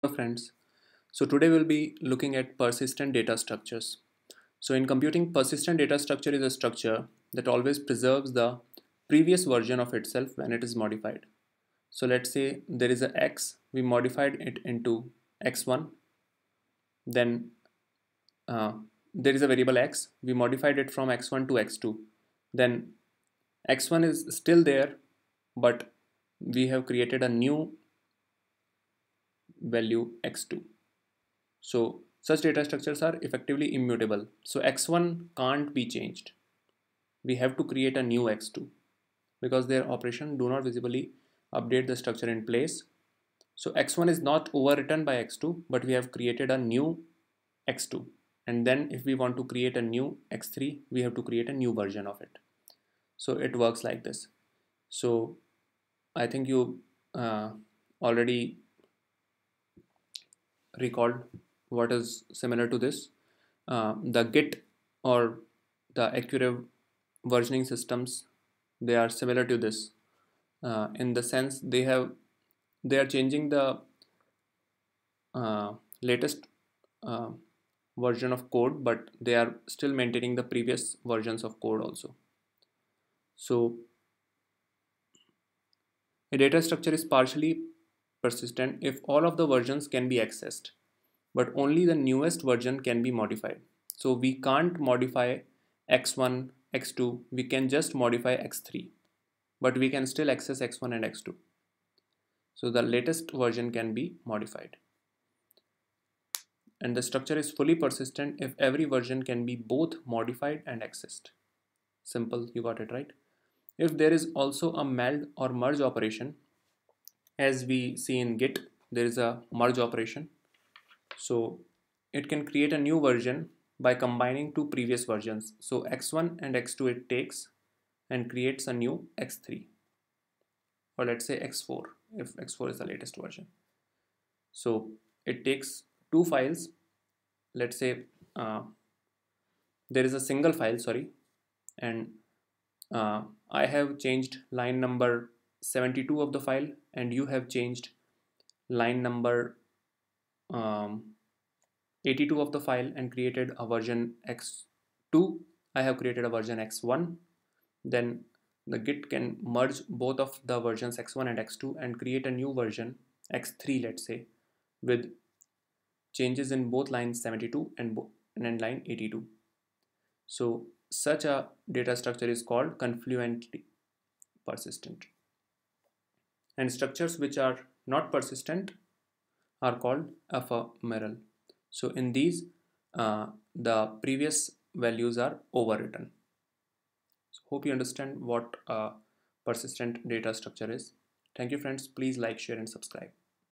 Hello friends. So today we'll be looking at persistent data structures. So in computing, persistent data structure is a structure that always preserves the previous version of itself when it is modified. So let's say there is a x, we modified it into x1, then uh, there is a variable x, we modified it from x1 to x2, then x1 is still there, but we have created a new value x2 so such data structures are effectively immutable. So x1 can't be changed. We have to create a new x2 because their operation do not visibly update the structure in place. So x1 is not overwritten by x2 but we have created a new x2 and then if we want to create a new x3 we have to create a new version of it. So it works like this. So I think you uh, already recalled what is similar to this. Uh, the Git or the Acquire versioning systems, they are similar to this uh, in the sense they have they are changing the uh, latest uh, version of code, but they are still maintaining the previous versions of code also. So a data structure is partially persistent if all of the versions can be accessed but only the newest version can be modified. So we can't modify x1, x2, we can just modify x3, but we can still access x1 and x2. So the latest version can be modified. And the structure is fully persistent if every version can be both modified and accessed. Simple, you got it right. If there is also a meld or merge operation, as we see in Git, there is a merge operation so it can create a new version by combining two previous versions. So x1 and x2 it takes and creates a new x3 or let's say x4 if x4 is the latest version. So it takes two files. Let's say uh, there is a single file, sorry, and uh, I have changed line number 72 of the file and you have changed line number um, 82 of the file and created a version x2 I have created a version x1 then the git can merge both of the versions x1 and x2 and create a new version x3 let's say with changes in both lines 72 and, and line 82 so such a data structure is called confluently persistent and structures which are not persistent are called ephemeral. So in these, uh, the previous values are overwritten. So hope you understand what a persistent data structure is. Thank you friends. Please like, share and subscribe.